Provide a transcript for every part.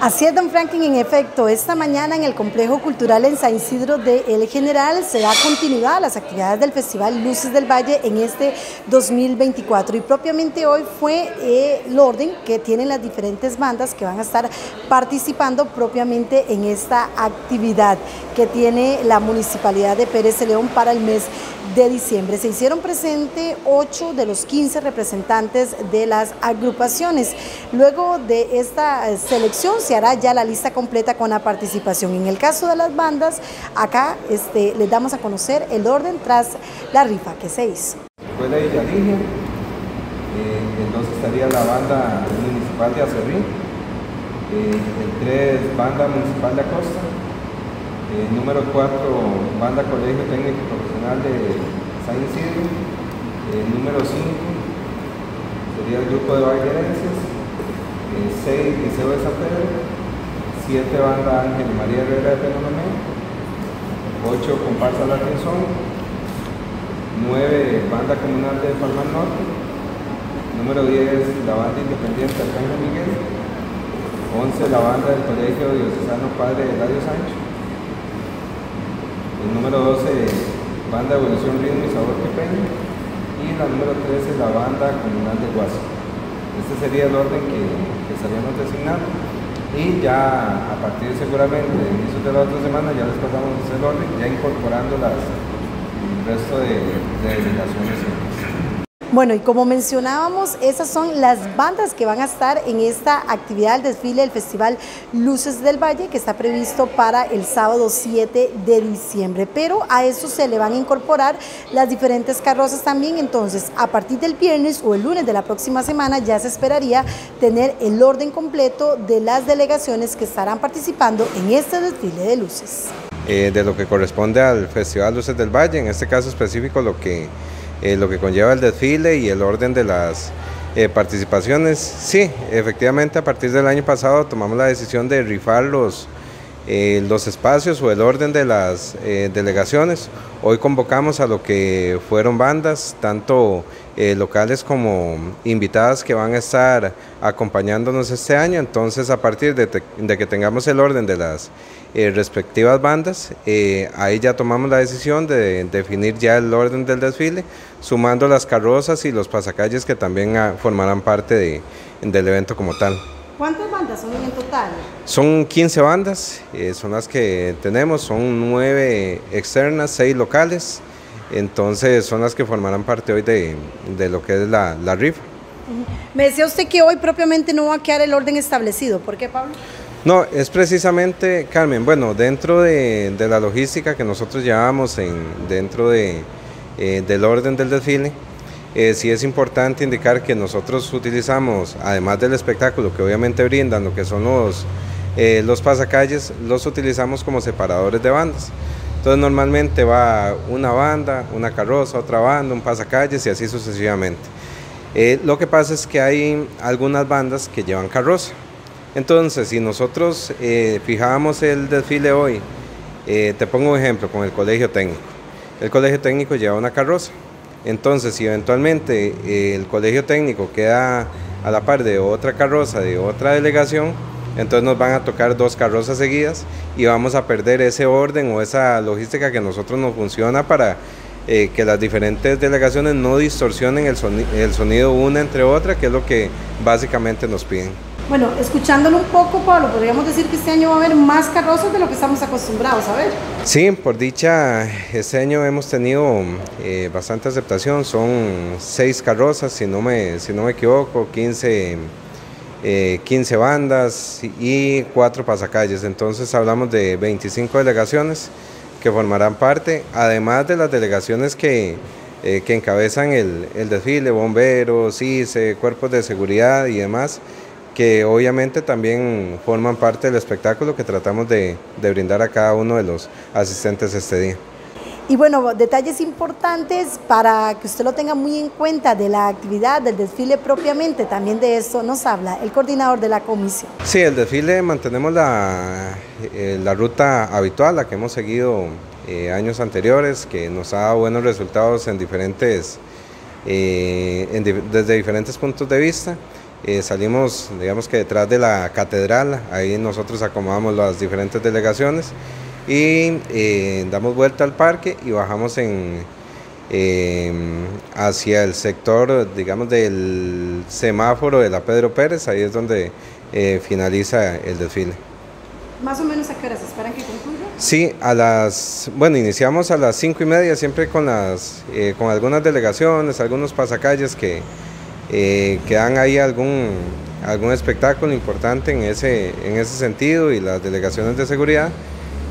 Así es, don Franklin, en efecto, esta mañana en el Complejo Cultural en San Isidro de El General se da continuidad a las actividades del Festival Luces del Valle en este 2024 y propiamente hoy fue eh, el orden que tienen las diferentes bandas que van a estar participando propiamente en esta actividad que tiene la Municipalidad de Pérez de León para el mes de diciembre. Se hicieron presente 8 de los 15 representantes de las agrupaciones. Luego de esta selección se hará ya la lista completa con la participación. En el caso de las bandas, acá este, les damos a conocer el orden tras la rifa que se hizo. Escuela de eh, entonces estaría la banda municipal de Acerrí, eh, el 3 banda municipal de Acosta, eh, número 4 banda colegio técnico profesional de San Isidro, el número 5 sería el grupo de bailerenses, 6 Liceo de San Pedro, 7 banda Ángel María Herrera de Penonomé, 8 comparsa La Tenzón, 9 banda comunal de Palma Norte, número 10 la banda independiente Arcángel Miguel, 11 la banda del Colegio Diocesano Padre Eladio Sancho, el número 12 banda Evolución Ritmo y Sabor Pequeño y la número 13 la banda comunal de Guaso. Este sería el orden que, que estaríamos designando y ya a partir seguramente de inicio de la otra semana ya les pasamos el orden, ya incorporando las, el resto de, de. Bueno, y como mencionábamos, esas son las bandas que van a estar en esta actividad del desfile del Festival Luces del Valle, que está previsto para el sábado 7 de diciembre. Pero a eso se le van a incorporar las diferentes carrozas también. Entonces, a partir del viernes o el lunes de la próxima semana, ya se esperaría tener el orden completo de las delegaciones que estarán participando en este desfile de luces. Eh, de lo que corresponde al Festival Luces del Valle, en este caso específico, lo que eh, lo que conlleva el desfile y el orden de las eh, participaciones. Sí, efectivamente a partir del año pasado tomamos la decisión de rifar los, eh, los espacios o el orden de las delegaciones. Hoy convocamos a lo que fueron bandas, tanto locales como invitadas que van a estar acompañándonos este año. Entonces a partir de, de que tengamos el orden de las eh, respectivas bandas. Eh, ahí ya tomamos la decisión de definir ya el orden del desfile, sumando las carrozas y los pasacalles que también ah, formarán parte de, del evento como tal. ¿Cuántas bandas son en total? Son 15 bandas, eh, son las que tenemos, son 9 externas, 6 locales, entonces son las que formarán parte hoy de, de lo que es la, la rifa. Me decía usted que hoy propiamente no va a quedar el orden establecido, ¿por qué Pablo? No, es precisamente, Carmen, bueno, dentro de, la logística que nosotros llevamos en, dentro de, eh, del orden del desfile, eh, sí es importante indicar que nosotros utilizamos, además del espectáculo que obviamente brindan, lo que son los, eh, los pasacalles, los utilizamos como separadores de bandas. Entonces normalmente va una banda, una carroza, otra banda, un pasacalles y así sucesivamente. lo que pasa es que hay algunas bandas que llevan carroza. Entonces, si nosotros eh, fijamos el desfile hoy, eh, te pongo un ejemplo con el colegio técnico. El colegio técnico lleva una carroza. Entonces, si eventualmente eh, el colegio técnico queda a la par de otra carroza de otra delegación, entonces nos van a tocar dos carrozas seguidas y vamos a perder ese orden o esa logística que a nosotros nos funciona para que las diferentes delegaciones no distorsionen el, el sonido una entre otra, que es lo que básicamente nos piden. Bueno, escuchándolo un poco, Pablo, podríamos decir que este año va a haber más carrozas de lo que estamos acostumbrados a ver. Sí, por dicha, este año hemos tenido eh, bastante aceptación, son seis carrozas, si no me, si no me equivoco, 15, 15 eh, bandas y cuatro pasacalles, entonces hablamos de 25 delegaciones que formarán parte, además de las delegaciones que, eh, que encabezan el, el desfile, bomberos, ICE, cuerpos de seguridad y demás que obviamente también forman parte del espectáculo que tratamos de, brindar a cada uno de los asistentes este día. Y bueno, detalles importantes para que usted lo tenga muy en cuenta de la actividad, del desfile propiamente, también de esto nos habla el coordinador de la comisión. Sí, el desfile mantenemos la, eh, la ruta habitual, la que hemos seguido eh, años anteriores, que nos ha dado buenos resultados en diferentes, eh, desde diferentes puntos de vista. salimos, digamos que detrás de la catedral, ahí nosotros acomodamos las diferentes delegaciones y eh, damos vuelta al parque y bajamos en, em, hacia el sector, digamos, del semáforo de la Pedro Pérez, ahí es donde eh, finaliza el desfile. ¿Más o menos a qué horas esperan que concluya? Sí, a las, bueno, iniciamos a las cinco y media, siempre con, las, con algunas delegaciones, algunos pasacalles que, eh, que dan ahí algún, algún espectáculo importante en ese, en ese sentido y las delegaciones de seguridad.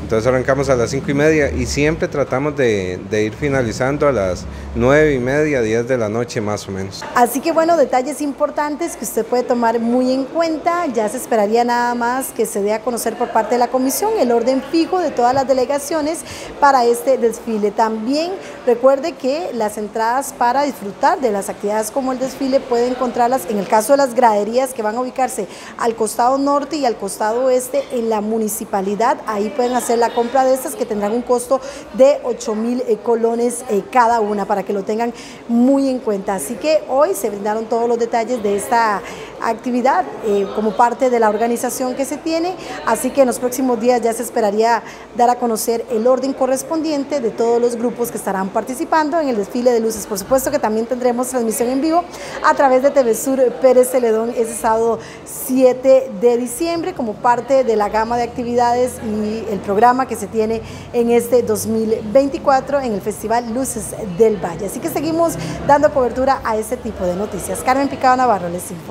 Entonces arrancamos a las 5 y media y siempre tratamos de, ir finalizando a las 9 y media, 10 de la noche más o menos. Así que bueno, detalles importantes que usted puede tomar muy en cuenta. Ya se esperaría nada más que se dé a conocer por parte de la comisión el orden fijo de todas las delegaciones para este desfile. También recuerde que las entradas para disfrutar de las actividades como el desfile puede encontrarlas en el caso de las graderías que van a ubicarse al costado norte y al costado oeste en la municipalidad. Ahí pueden hacer la compra de estas que tendrán un costo de 8 mil eh, colones eh, cada una para que lo tengan muy en cuenta. Así que hoy se brindaron todos los detalles de esta actividad eh, como parte de la organización que se tiene, así que en los próximos días ya se esperaría dar a conocer el orden correspondiente de todos los grupos que estarán participando en el desfile de luces. Por supuesto que también tendremos transmisión en vivo a través de TV Sur Pérez Celedón ese sábado 7 de diciembre como parte de la gama de actividades y el que se tiene en este 2024 en el Festival Luces del Valle. Así que seguimos dando cobertura a este tipo de noticias. Carmen Picado Navarro les informa.